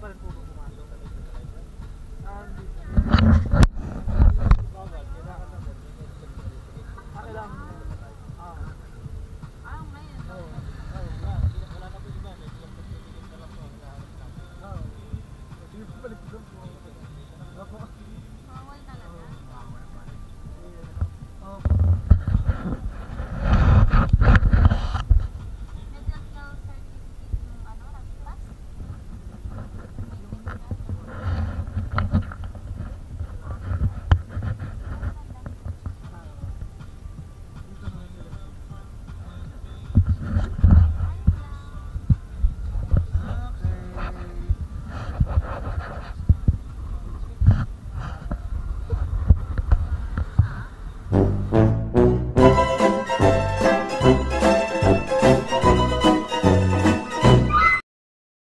thousand four hundred and